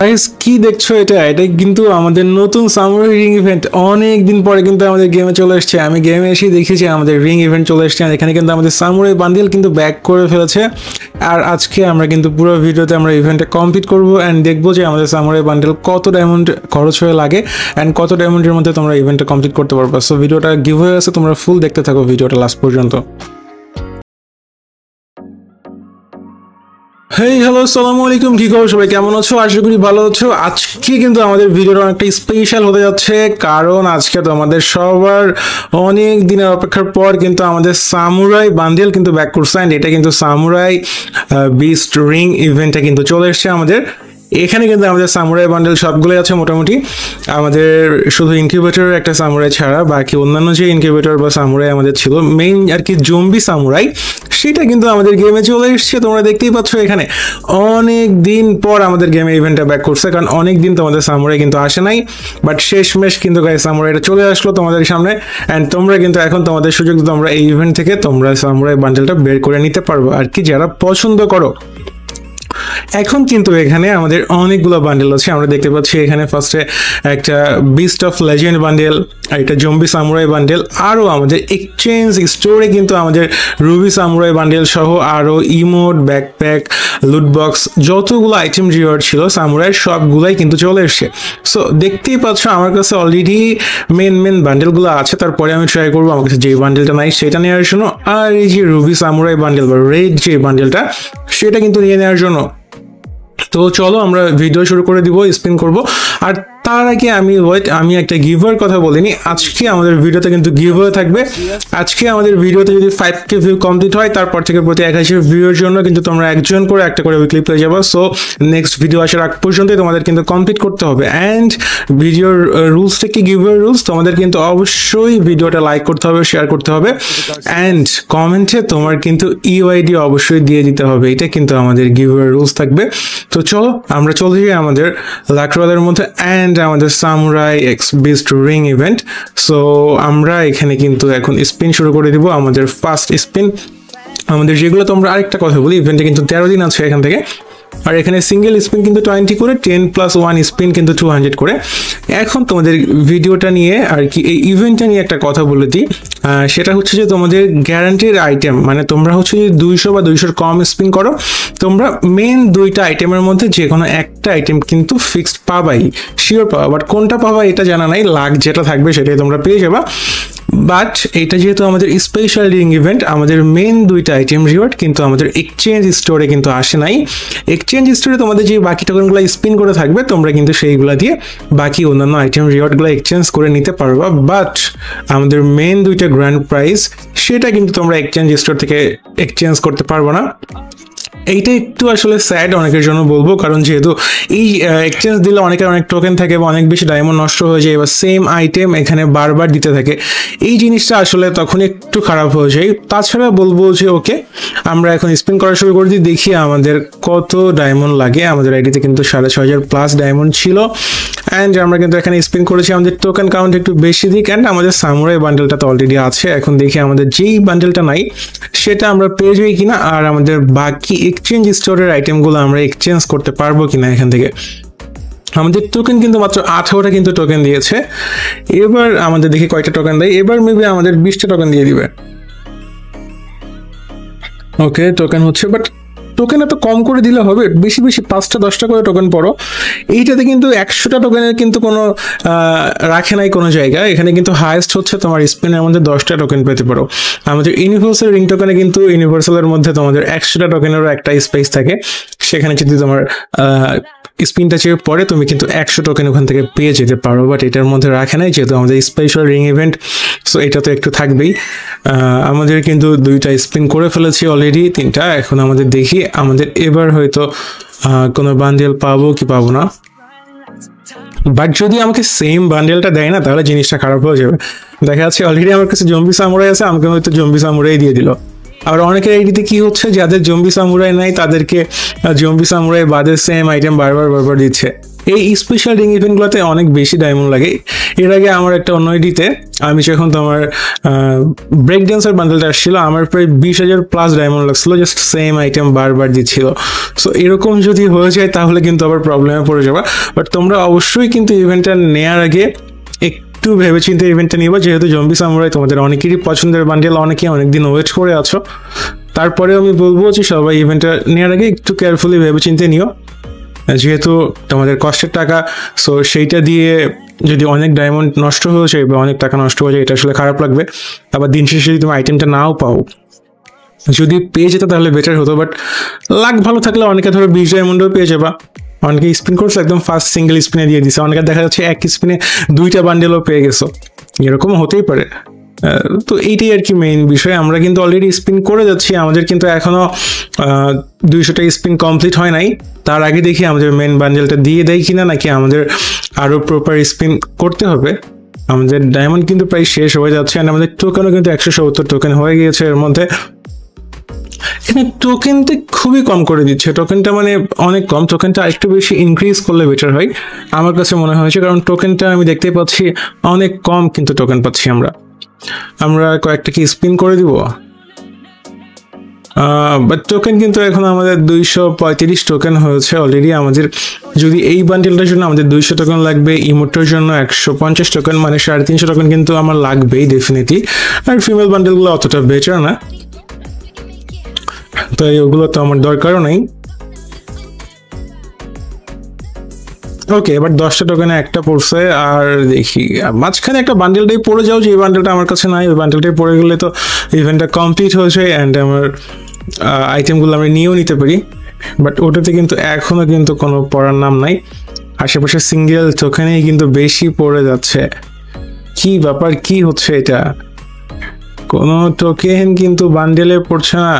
Guys কি দেখছ এটা? এটা কিন্তু আমাদের নতুন সামুরাই রিং ইভেন্ট অনেক দিন পরে কিন্তু আমাদের গেমে চলে এসেছে। আমি গেমে এসে দেখেছি আমাদের রিং ইভেন্ট চলে এসেছে। আর এখানে কিন্তু আমাদের সামুরাই বান্ডিল কিন্তু ব্যাক করে ফেলেছে। আর আজকে আমরা কিন্তু পুরো ভিডিওতে আমরা ইভেন্টটা কমপ্লিট করব অ্যান্ড দেখব যে আমাদের সামুরাই বান্ডিল কত ডায়মন্ড খরচ হয়ে লাগে অ্যান্ড কত ডায়মন্ডের মধ্যে তোমরা ইভেন্টটা কমপ্লিট করতে পারবে। সো ভিডিওটা গিভ হয়ে গেছে। তোমরা ফুল দেখতে থাকো ভিডিওটা লাস্ট পর্যন্ত। হেই হ্যালো আসসালামু আলাইকুম কি খবর সবাই? কেমন আছো? আশা করি ভালো আছো। আজকে কিন্তু আমাদের ভিডিওটা অনেকটা স্পেশাল হতে যাচ্ছে, কারণ আজকে তো আমাদের সবার অনেক দিনের অপেক্ষার পর কিন্তু আমাদের সামুরাই বান্ডেল কিন্তু ব্যাক করছে। এটা কিন্তু সামুরাই বিস্ট রিং ইভেন্টটা কিন্তু চলে এসছে আমাদের এখানে কিন্তু আমাদের সামুরাই বান্ডেল সবগুলোই আছে মোটামুটি। আমাদের শুধু ইনকিউবেটরের একটা সামুরাই ছাড়া, বাকি অন্যান্য যে ইনকিউবেটর বা সামুরাই আমাদের ছিল মেইন আর কি জম্বি সামুরাই, সেটা কিন্তু আমাদের গেমে চলে এসছে। তোমরা দেখতেই পাচ্ছ এখানে অনেক দিন পর আমাদের গেমে ইভেন্টটা ব্যাক করছে, কারণ অনেক দিন তোমাদের সামুরাই কিন্তু আসে নাই। বাট শেষমেশ কিন্তু গায়ে সামুরাইটা চলে আসলো তোমাদের সামনে। অ্যান্ড তোমরা কিন্তু এখন তোমাদের সুযোগ তোমরা এই ইভেন্ট থেকে তোমরা সামুরাই বান্ডেলটা বের করে নিতে পারব। আর কি যারা পছন্দ করো এখন কিন্তু এখানে আমাদের অনেকগুলো বান্ডেল আছে। আমরা দেখতে পাচ্ছি এখানে ফার্স্টে একটা বিস্ট অফ লেজেন্ড বান্ডেল একটা জম্বি সামুরাই বান্ডেল আরও আমাদের এক্সচেঞ্জ স্টোরে কিন্তু আমাদের রুবি সামুরাই বান্ডেল সহ আরও ইমোট ব্যাকপ্যাক লুটবক্স যতগুলো আইটেম রিওয়ার্ড ছিল সামুরাই সবগুলাই কিন্তু চলে এসছে। সো দেখতেই পাচ্ছ আমার কাছে অলরেডি মেন মেন বান্ডেলগুলো আছে। তারপরে আমি ট্রাই করব আমার কাছে যে বান্ডেলটা নাই সেটা নেওয়ার জন্য। আর এই যে রুবি সামুরাই বান্ডেল বা রেড যে বান্ডেলটা সেটা কিন্তু নিয়ে নেওয়ার জন্য। তো চলো আমরা ভিডিও শুরু করে দিব স্পিন করব। আর তার আগে আমি ওয়েট আমি একটা গিভার কথা বলিনি। আজকে আমাদের ভিডিওতে কিন্তু গিভার থাকবে। আজকে আমাদের ভিডিওতে যদি ফাইভ কে ভিউ কমপ্লিট হয়, তারপর থেকে প্রতি এক হাজার ভিউর জন্য কিন্তু তোমরা একজন করে একটা করে উইকলি পেয়ে যাব। সো নেক্সট ভিডিও আসার আগ পর্যন্তই তোমাদের কিন্তু কমপ্লিট করতে হবে। অ্যান্ড ভিডিওর রুলসটা কি গিভার রুলস তোমাদের কিন্তু অবশ্যই ভিডিওটা লাইক করতে হবে শেয়ার করতে হবে। অ্যান্ড কমেন্টে তোমার কিন্তু ইউআইডি অবশ্যই দিয়ে দিতে হবে। এটা কিন্তু আমাদের গিভার রুলস থাকবে। তো চলো, আমরা চলে যাই আমাদের লাকরোয়ালের মধ্যে। অ্যান্ড আমাদের samurai x best ring event so আমরা এখানে কিন্তু এখন স্পিন শুরু করে দিব আমাদের ফার্স্ট স্পিন আমাদের যেগুলো তোমরা আরেকটা কথা বলি ইভেন্টে কিন্তু তেরো দিন আছে এখান থেকে। আর এখানে সিঙ্গেল স্পিন কিন্তু টোয়েন্টি করে টেন প্লাস ওয়ান স্পিন কিন্তু টু হান্ড্রেড করে। এখন তোমাদের ভিডিওটা নিয়ে আর কি, এই ইভেন্টটা নিয়ে একটা কথা বলে দিই। সেটা হচ্ছে যে তোমাদের গ্যারান্টির আইটেম মানে তোমরা হচ্ছে যে দুইশো বা দুইশোর কম স্পিন করো, তোমরা মেন দুইটা আইটেমের মধ্যে যে কোনো একটা আইটেম কিন্তু ফিক্সড পাবাই শিওর পাবা। বাট কোনটা পাবা এটা জানা নাই লাখ যেটা থাকবে সেটাই তোমরা পেয়ে যাবা। বাট এটা যেহেতু আমাদের স্পেশাল রিং ইভেন্ট আমাদের মেন দুইটা আইটেম রিওয়ার্ড কিন্তু আমাদের এক্সচেঞ্জ স্টোরে কিন্তু আসে নাই। এক্সচেঞ্জ স্টোরে তোমাদের যে বাকি টোকেনগুলো স্পিন করে থাকবে, তোমরা কিন্তু সেইগুলো দিয়ে বাকি অন্যান্য আইটেম রিওয়ার্ডগুলো এক্সচেঞ্জ করে নিতে পারবা। বাট আমাদের মেন দুইটা গ্র্যান্ড প্রাইজ সেটা কিন্তু তোমরা এক্সচেঞ্জ স্টোর থেকে এক্সচেঞ্জ করতে পারব না। এইটা একটু আসলে স্যাড অনেকের জন্য বলব, কারণ যেহেতু এই এক্সচেঞ্জ দিলে অনেকের অনেক টোকেন থাকে বা অনেক বেশি ডায়মন্ড নষ্ট হয়ে যায় বা সেম আইটেম এখানে বারবার দিতে থাকে। এই জিনিসটা আসলে তখন একটু খারাপ হয়ে যায়। তাছাড়া বলব যে ওকে আমরা এখন স্পিন করা শুরু করে দিই দেখি আমাদের কত ডায়মন্ড লাগে। আমাদের আইডিতে কিন্তু সাড়ে ছ হাজার প্লাস ডায়মন্ড ছিল। অ্যান্ড আমরা কিন্তু এখানে স্পিন করেছি আমাদের টোকেন কাউন্ট একটু বেশি দিক অ্যান্ড আমাদের সামুরাই বান্ডেলটা তো অলরেডি আছে। এখন দেখি আমাদের যেই বান্ডেলটা নাই, সেটা আমরা পেয়ে যাই কিনা আর আমাদের বাকি এক্সচেঞ্জ স্টোরের আইটেমগুলো আমরা এক্সচেঞ্জ করতে পারব কিনা এখান থেকে। আমাদের টোকেন কিন্তু মাত্র আঠারোটা কিন্তু টোকেন দিয়েছে। এবার আমাদের দেখি কয়টা টোকেন দেয়। এবার মেবি আমাদের বিশটা টোকেন দিয়ে দিবে। ওকে টোকেন হচ্ছে বাট টোকেন এত কম করে দিলে হবে? বেশি বেশি, পাঁচটা, দশটা করে টোকেন পড়ো। এইটাতে কিন্তু একশোটা টোকেনের কিন্তু কোনো রাখে নাই কোনো জায়গা এখানে কিন্তু হায়েস্ট হচ্ছে তোমার স্পিনের মধ্যে দশটা টোকেন পেতে পারো। আমাদের ইউনিভার্সাল রিং টোকেনে কিন্তু ইউনিভার্সালের মধ্যে তোমাদের একশোটা টোকেনেরও একটা স্পেস থাকে। সেখানে যদি তোমার স্পিনটা চেয়ে পরে তুমি কিন্তু একশো টোকেন ওখান থেকে পেয়ে যেতে পারো বাট এটার মধ্যে রাখে নাই, যেহেতু আমাদের স্পেশাল রিং ইভেন্ট সো এটা তো একটু থাকবেই। আমাদের কিন্তু দুইটা স্পিন করে ফেলেছি অলরেডি তিনটা, এখন আমাদের দেখি, আমাদের এবার হয়তো কোনো বান্ডেল পাবো কি পাবো না। বাট যদি আমাকে সেম বান্ডেলটা দেয় না, তাহলে জিনিসটা খারাপ হয়ে যাবে। দেখা যাচ্ছে অলরেডি আমার কাছে জম্বি সামুরাই আছে, আমাকে হয়তো জম্বি সামুরাই দিয়ে দিল। আবার অনেকের আইডিতে কি হচ্ছে? যাদের জম্বি সামুরাই নাই, তাদেরকে জম্বি সামুরাই বাদে সেম আইটেম বারবার বারবার দিচ্ছে। এই স্পেশাল রিং ইভেন্টগুলোতে অনেক বেশি ডায়মন্ড লাগে। এর আগে আমার একটা অন্য আইডিতে আমি যখন তোমার ব্রেক ড্যান্সার বান্ডেলটা আসছিল, আমার প্রায় বিশ হাজার প্লাস ডায়মন্ড লাগছিল জাস্ট সেম আইটেম বারবার দিচ্ছিল। সো এরকম যদি হয়ে যায়, তাহলে কিন্তু আবার প্রবলেমে পড়ে যাবা। বাট তোমরা অবশ্যই কিন্তু ইভেন্টটা নেওয়ার আগে একটু ভেবেচিন্তে ইভেন্টটা নিবা যেহেতু জম্বি সামুরাই, তোমাদের অনেকেরই পছন্দের বান্ডেল অনেকে অনেকদিন ওয়েট করে আছো। তারপরে আমি বলব যে সবাই ইভেন্টটা নেওয়ার আগে একটু কেয়ারফুলি ভেবেচিন্তে নিও। যেহেতু তোমাদের কষ্টের টাকা সো সেইটা দিয়ে যদি অনেক ডায়মন্ড নষ্ট হয়ে যায় বা অনেক টাকা নষ্ট হয়ে যায় এটা আসলে খারাপ লাগবে। আবার দিন শেষে যদি তুমি আইটেমটা নাও পাও, যদি পেয়ে যেত তাহলে বেটার হতো বাট লাক ভালো থাকলে অনেকে ধরো বিশ ডায়মন্ডও পেয়ে যাবা। অনেকে স্পিন করছে, একদম ফার্স্ট সিঙ্গেল স্পিনে দিয়ে দিছে। অনেকে দেখা যাচ্ছে এক স্পিনে দুইটা বান্ডেলও পেয়ে গেছো। এরকম হতেই পারে। তো এইটাই আর কি মেইন বিষয়। আমরা কিন্তু অলরেডি স্পিন করে যাচ্ছি। আমাদের কিন্তু এখনও দুইশোটা স্পিন কমপ্লিট হয় নাই। তার আগে দেখি আমাদের মেন বান্ডেলটা দিয়ে দেয় কিনা, নাকি আমাদের আরও প্রপার স্পিন করতে হবে। আমাদের ডায়মন্ড কিন্তু প্রায় শেষ হয়ে যাচ্ছে। আর আমাদের টোকেনও কিন্তু একশো সত্তর টোকেন হয়ে গিয়েছে এর মধ্যে। এখানে টোকেনটা খুবই কম করে দিচ্ছে। টোকেনটা মানে অনেক কম। টোকেনটা একটু বেশি ইনক্রিজ করলে বেটার হয়। আমার কাছে মনে হয়েছে, কারণ টোকেনটা আমি দেখতে পাচ্ছি অনেক কম কিন্তু টোকেন পাচ্ছি আমরা। আমরা কয়েকটা কি স্পিন করে দিব? বাট টোকেন কিন্তু এখন আমাদের দুইশো পঁয়ত্রিশ টোকেন হয়েছে অলরেডি আমাদের যদি এই বান্ডেলটার জন্য আমাদের দুইশো টোকেন লাগবে ইমোটার জন্য একশো পঞ্চাশ টোকেন মানে সাড়ে তিনশো টোকেন কিন্তু আমার লাগবেই ডেফিনেটলি আর ফিমেল বান্ডেলগুলো অতটা বেটার না। তাই ওগুলো তো আমার দরকারও নেই। ওকে এবার দশটা টোকেনে একটা পড়ছে, আর দেখি মাঝখানে একটা বান্ডেলটাই পড়ে যাও যে এই বান্ডেলটা আমার কাছে নাই। ওই বান্ডেলটাই পড়ে গেলে তো ইভেন্টটা কমপ্লিট হয়েছে অ্যান্ড আমার আইটেমগুলো আমি নিয়েও নিতে পারি। বাট ওটাতে কিন্তু এখনও কিন্তু কোনো পড়ার নাম নাই। আশেপাশে সিঙ্গেল টোকেনেই কিন্তু বেশি পড়ে যাচ্ছে। কি ব্যাপার, কি হচ্ছে এটা? কোনো টোকেন কিন্তু বান্ডেলে পড়ছে না।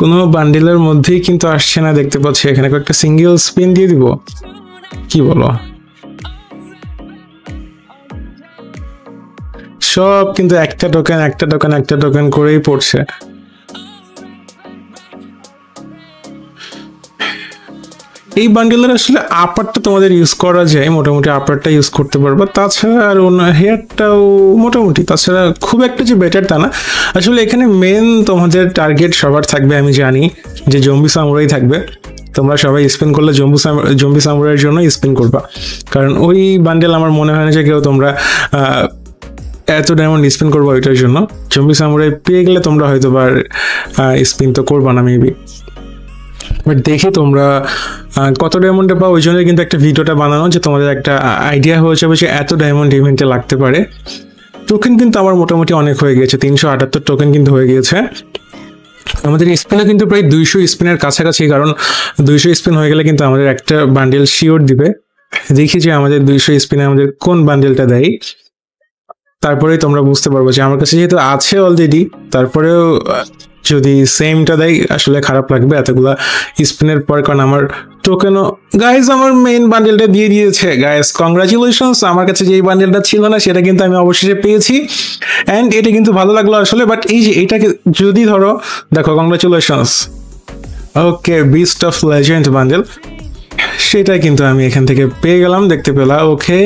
কোনো বান্ডিলের মধ্যেই কিন্তু আসছে না, দেখতে পাচ্ছি। এখানে কয়েকটা সিঙ্গেল স্পিন দিয়ে দিব। কি বলো? সব কিন্তু একটা টোকেন একটা টোকেন একটা টোকেন করেই পড়ছে। এই বান্ডেলের আসলে আপারটা তোমাদের ইউজ করা যায়, মোটামুটি আপারটা ইউজ করতে পারবা। তাছাড়া আর অন্য হেয়ারটাও মোটামুটি, তাছাড়া খুব একটা যে বেটার তা না। আসলে এখানে মেন তোমাদের টার্গেট সবার থাকবে, আমি জানি, যে জম্বি সামুরাই থাকবে। তোমরা সবাই স্পিন করলে জম্বু জম্বি সামুরাইয়ের জন্য স্পিন করবা। কারণ ওই বান্ডেল আমার মনে হয় না যে কেউ তোমরা এত ডায়মন্ড স্পিন করব ওইটার জন্য। জম্বি সামুরাই পেয়ে গেলে তোমরা হয়তো বা স্পিন তো করবা না মেবি বাট দেখে তোমরা কত ডায়মন্ডে পাও, ওই জন্য কিন্তু একটা ভিডিওটা বানানো যে তোমাদের একটা আইডিয়া হয়ে যাবে যে এত ডায়মন্ড ইভেন্টে লাগতে পারে। টোকেন কিন্তু আমার মোটামুটি অনেক হয়ে গিয়েছে, তিনশো আটাত্তর টোকেন কিন্তু হয়ে গিয়েছে। আমাদের স্পিনও কিন্তু প্রায় দুইশো স্পিনের কাছাকাছি, কারণ দুইশো স্পিন হয়ে গেলে কিন্তু আমাদের একটা বান্ডেল শিওর দিবে। দেখি যে আমাদের দুইশো স্পিনে আমাদের কোন বান্ডেলটা দেয়। তারপরেই তোমরা বুঝতে পারব যে আমার কাছে যেহেতু আছে অলরেডি তারপরেও যদি সেমটা দেয়, আসলে খারাপ লাগবে এতগুলা স্পিনের পর, কারণ আমার টোকেনও গাইজ আমার মেইন বান্ডেলটা দিয়ে দিয়েছে। গাইজ কংগ্রাচুলেশনস আমার কাছে যে বান্ডেলটা ছিল না, সেটা কিন্তু আমি অবশেষে পেয়েছি। অ্যান্ড এটা কিন্তু ভালো লাগল আসলে বাট এই যে এটাকে যদি ধরো, দেখো congratulations okay beast of legend bundle সেটা কিন্তু আমি এখান থেকে পেয়ে গেলাম, দেখতে পেলাম ওকে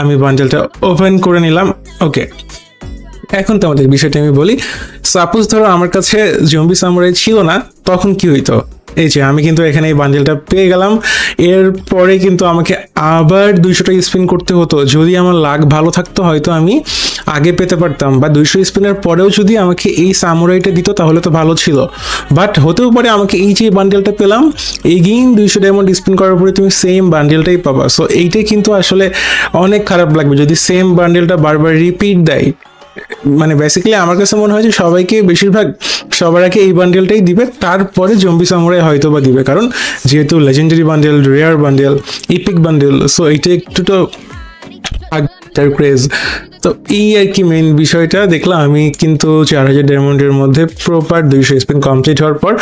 আমি বান্ডেলটা ওপেন করে নিলাম। ওকে এখন তোমাদের বিষয়টা আমি বলি। সাপোজ ধরো আমার কাছে জম্বি সামুরাই ছিল না, তখন কি হইতো? এই যে আমি কিন্তু এখানে এই বান্ডেলটা পেয়ে গেলাম। এরপরে কিন্তু আমাকে আবার দুইশোটা স্পিন করতে হতো। যদি আমার লাক ভালো থাকতো, হয়তো আমি আগে পেতে পারতাম। বা দুইশো স্পিনের পরেও যদি আমাকে এই সামুরাইটা দিত, তাহলে তো ভালো ছিল। বাট হতেও পারে আমাকে এই যে বান্ডেলটা পেলাম এগেইন দুইশো ডায়মন্ড স্পিন করার পরে তুমি সেম বান্ডেলটাই পাবা। সো এইটাই কিন্তু আসলে অনেক খারাপ লাগবে। যদি সেম বান্ডেলটা বারবার রিপিট দেয় মানে বেসিক্যালি আমার কাছে মনে হয় যে সবাইকে বেশিরভাগ, সবার আগে এই বান্ডেলটাই দিবে, তারপরে জম্বি সামুরাই হয়তো বা দিবে। কারণ যেহেতু legendary bundle rare bundle epic bundle so এইটা একটু তো ক্রেজ তো এই আর কি মেন বিষয়টা। দেখলাম আমি কিন্তু চার হাজার ডায়মন্ডের মধ্যে প্রপার দুইশো স্পিন কমপ্লিট হওয়ার পর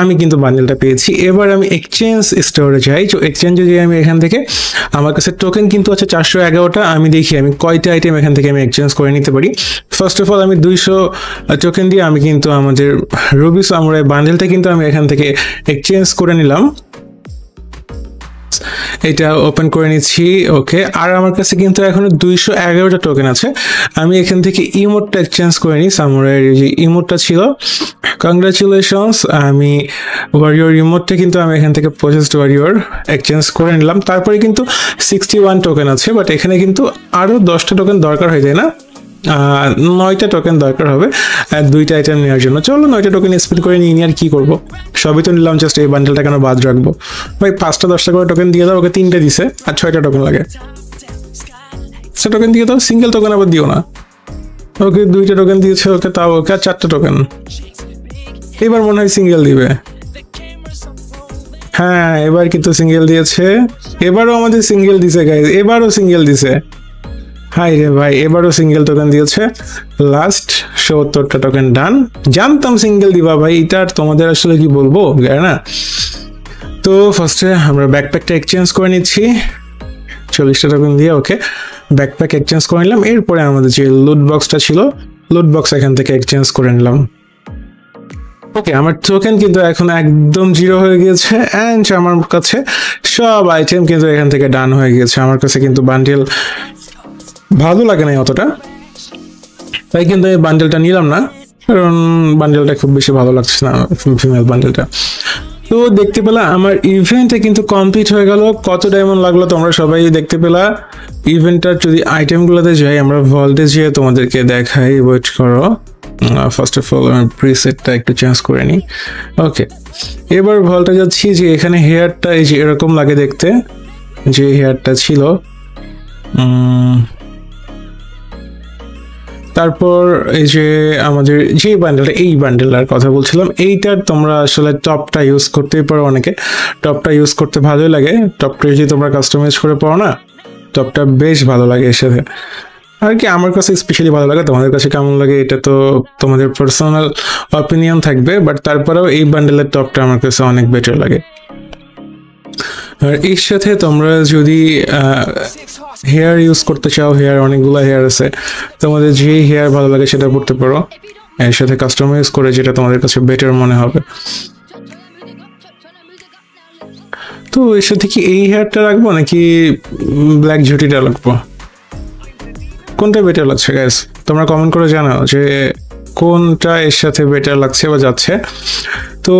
আমি কিন্তু বান্ডেলটা পেয়েছি। এবার আমি এক্সচেঞ্জ স্টোরে যাই। তো এক্সচেঞ্জে যাই আমি এখান থেকে। আমার কাছে টোকেন কিন্তু আছে চারশো এগারোটা। আমি দেখি আমি কয়টা আইটেম এখান থেকে আমি এক্সচেঞ্জ করে নিতে পারি। ফার্স্ট অফ অল আমি দুইশো টোকেন দিয়ে আমি কিন্তু আমাদের রুবিস আমরা বান্ডেলটা কিন্তু আমি এখান থেকে এক্সচেঞ্জ করে নিলাম। এটা ওপেন করে নিচ্ছি ওকে আর আমার কাছে কিন্তু এখনও দুইশো এগারোটা টোকেন আছে। আমি এখান থেকে ইমোটটা এক্সচেঞ্জ করে নিই, সামুরাইয়ের যে ইমোটটা ছিল। কংগ্রাচুলেশনস আমি ওয়ারিওর ইমোটটা কিন্তু আমি এখান থেকে পঁচিশটা ওয়ারিওর এক্সচেঞ্জ করে নিলাম। তারপরে কিন্তু সিক্সটি ওয়ান টোকেন আছে বাট এখানে কিন্তু আরও দশটা টোকেন দরকার হয়ে যায় না? নয়টা টোকেন দরকার হবে। দুইটা আইটেম নেওয়ার জন্য। চলো নয়টা টোকেন স্পেন্ড করে নিয়ে নিয়ে আর কি করব? সবই তো নিলাম জাস্ট এই বান্ডেলটা কেন বাদ রাখব? ভাই, পাঁচটা, দশটা করে টোকেন দিয়ে দাও, ওকে তিনটে দিছে, আর ছয়টা টোকেন লাগে। সে টোকেন দিয়ে দাও সিঙ্গেল টোকেন আবার দিও না। ওকে দুইটা টোকেন দিয়েছে ওকে, তাও ওকে, আর চারটা টোকেন এবার মনে হয় সিঙ্গেল দিবে। হ্যাঁ এবার কিন্তু সিঙ্গেল দিয়েছে। এবারও আমাদের সিঙ্গেল দিছে গাইজ এবারও সিঙ্গেল দিছে। হাই রে ভাই, এবারও সিঙ্গেল টোকেন দিয়েছে। লাস্ট সত্তরটা টোকেন ডান জানতাম সিঙ্গেল দিবা ভাই, এটা আর তোমাদের আসলে কি বলব না? তো ফার্স্টে আমরা ব্যাকপ্যাকটা এক্সচেঞ্জ করে নিচ্ছি। চল্লিশটা টোকেন দিয়ে ওকে ব্যাকপ্যাক এক্সচেঞ্জ করে নিলাম। এরপরে আমাদের যে লুট বক্সটা ছিল লুট বক্স এখান থেকে এক্সচেঞ্জ করে নিলাম। ওকে আমার টোকেন কিন্তু এখন একদম জিরো হয়ে গিয়েছে অ্যান্ড আমার কাছে সব আইটেম কিন্তু এখান থেকে ডান হয়ে গিয়েছে। আমার কাছে কিন্তু বান্ডেল ভালো লাগে না অতটা। তাই কিন্তু এই বান্ডেলটা নিলাম না, কারণ বান্ডেলটা খুব বেশি ভালো লাগছে না ফিমেল বান্ডেলটা তো দেখতে পেলা, আমার ইভেন্টে কিন্তু কমপ্লিট হয়ে গেল। কত ডায়মন্ড লাগল তোমরা সবাই দেখতে পেলা। ইভেন্টটার যদি আইটেমগুলোতে যাই, আমরা ভল্টে যেয়ে তোমাদেরকে দেখাই ওয়েট করো। ফার্স্ট অফ অল আমি প্রিসেটটা একটু চেঞ্জ করে নিই। ওকে এবার ভল্টে যাচ্ছি যে এখানে হেয়ারটা এই যে এরকম লাগে দেখতে, যে হেয়ারটা ছিল। তারপর এই যে আমাদের যে বান্ডেলটা এই বান্ডেলটার কথা বলছিলাম, এইটার তোমরা আসলে টপটা ইউজ করতেই পারো অনেকে। টপটা ইউজ করতে ভালোই লাগে। টপটা যদি তোমরা কাস্টমাইজ করে পাও না টপটা বেশ ভালো লাগে এর সাথে। আর কি, আমার কাছে স্পেশালি ভালো লাগে, তোমাদের কাছে কেমন লাগে এটা তো তোমাদের পার্সোনাল অপিনিয়ন থাকবে বাট তারপরেও এই বান্ডেলের টপটা আমার কাছে অনেক বেটার লাগে। আর এর সাথে তোমরা যদি হেয়ার ইউজ করতে চাও হেয়ার অনেকগুলো হেয়ার আছে, তোমাদের যে হেয়ার ভালো লাগে সেটা পড়তে পারো। এর সাথে কাস্টমাইজ করে যেটা তোমাদের কাছে বেটার মনে হবে। তো এর সাথে কি এই হেয়ারটা রাখব নাকি ব্ল্যাক ঝুটিটা রাখব? কোনটা বেটার লাগছে গ্যাস তোমরা কমেন্ট করে জানাও যে কোনটা এর সাথে বেটার লাগছে বা যাচ্ছে? তো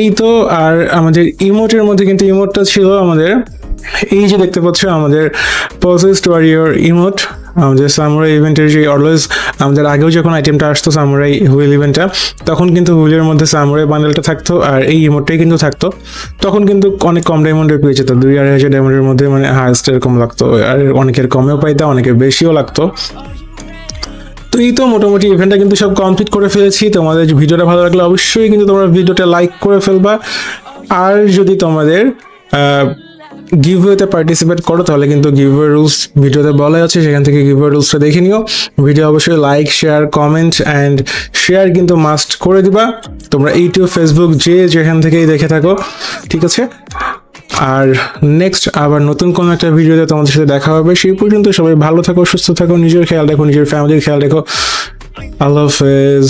এই তো, আর আমাদের ইমোটের মধ্যে কিন্তু ইমোটটা ছিল আমাদের, এই যে দেখতে পাচ্ছ আমাদের পসেসড ওয়ারিয়র ইমোট আমাদের সামুরাই ইভেন্টের যে অলওয়েজ আমাদের আগেও যখন আইটেমটা আসতো সামুরাই হুইল ইভেন্টটা তখন কিন্তু হুইলের মধ্যে সামুরাই বান্ডেলটা থাকতো আর এই ইমোটটাই কিন্তু থাকতো। তখন কিন্তু অনেক কম ডায়মন্ডের পেয়ে যেত, দুই আড়াই হাজার ডায়মন্ডের মধ্যে মানে হায়েস্ট এরকম লাগতো, আর অনেকের কমেও পাইতাম অনেকের বেশিও লাগতো। তো এই তো মোটামুটি ইভেন্টটা কিন্তু সব কমপ্লিট করে ফেলেছি। তোমাদের ভিডিওটা ভালো লাগলে অবশ্যই কিন্তু তোমরা ভিডিওটা লাইক করে ফেলবা। আর যদি তোমাদের গিভওয়েতে পার্টিসিপেট করো, তাহলে কিন্তু গিভওয়ে রুলস ভিডিওতে বলা আছে, সেখান থেকে গিভওয়ে রুলসটা দেখে নিও। ভিডিও অবশ্যই like share comment and share কিন্তু মাস্ট করে দিবা। তোমরা ইউটিউব ফেসবুক যে যেখান থেকেই দেখে থাকো, ঠিক আছে? আর নেক্সট আবার নতুন কোনো একটা ভিডিওতে তোমাদের সাথে দেখা হবে। সেই পর্যন্ত সবাই ভালো থাকো, সুস্থ থাকো, নিজের খেয়াল রাখো, নিজের ফ্যামিলির খেয়াল রাখো। আল্লাহ হাফেজ।